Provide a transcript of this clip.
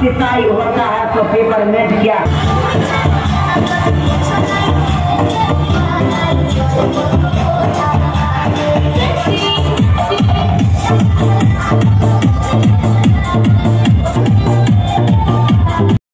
पिटाई होता है तो पेपर मेट क्या Thank you.